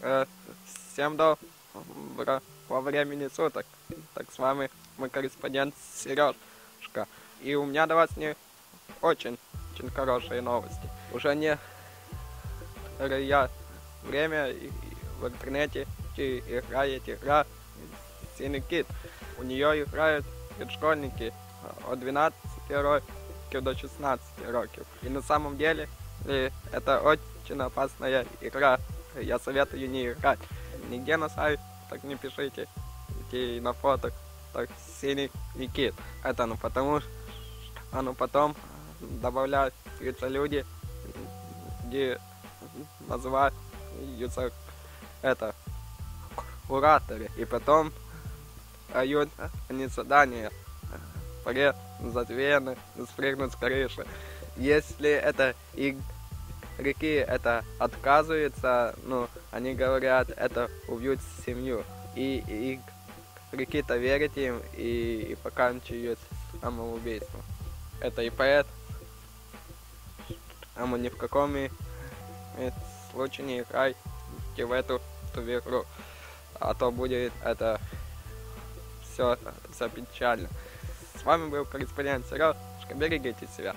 Э, всем доброго времени суток. Так с вами мой корреспондент Сережка. И у меня для вас не очень, очень хорошие новости. Уже не я время и- и в интернете и играет игра Синий Кит. У нее играют школьники от 12 років до 16 років. И на самом деле э, это очень опасная игра. Я советую не играть. Нигде на сайт так не пишите. И на фото так синий Никит. Это ну потому что а потом добавляются люди, где называются это кураторы. И потом дают они задание презатвенно спрыгнуть с крыши. Если это игроки это отказываются, ну, они говорят, это убьют семью. И, и игроки-то верят им и, и поканчивают самоубийством. Это и поэт. А мы ни в каком и- и случае не играйте в эту, эту игру. А то будет это все, все печально. С вами был корреспондент Сережка. Берегите себя.